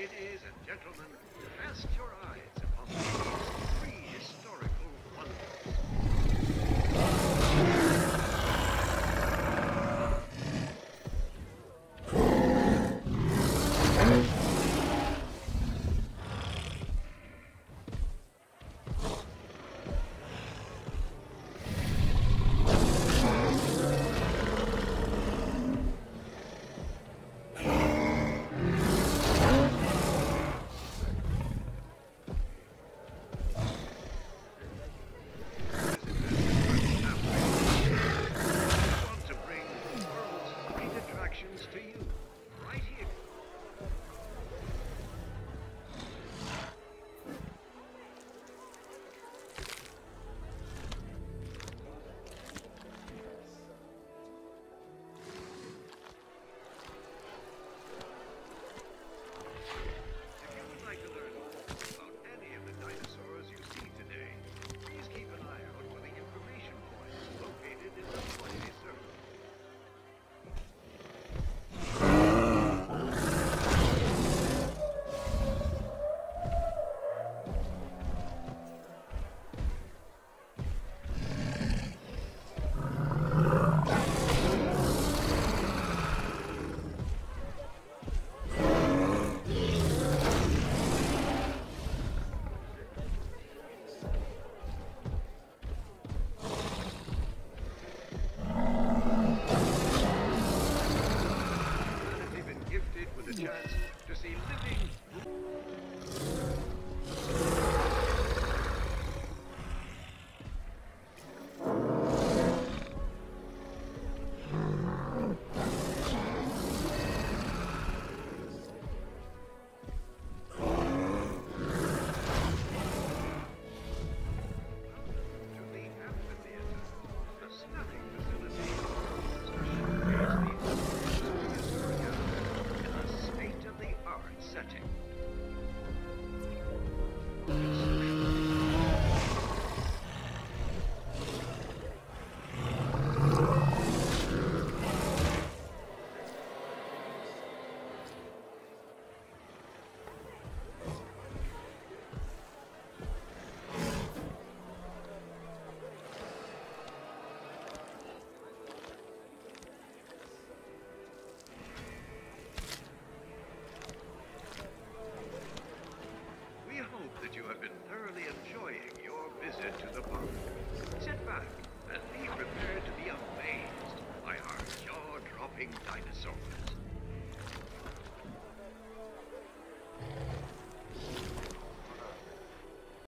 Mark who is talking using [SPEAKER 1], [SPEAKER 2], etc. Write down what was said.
[SPEAKER 1] Ladies and gentlemen, cast your eyes upon these prehistoric To you.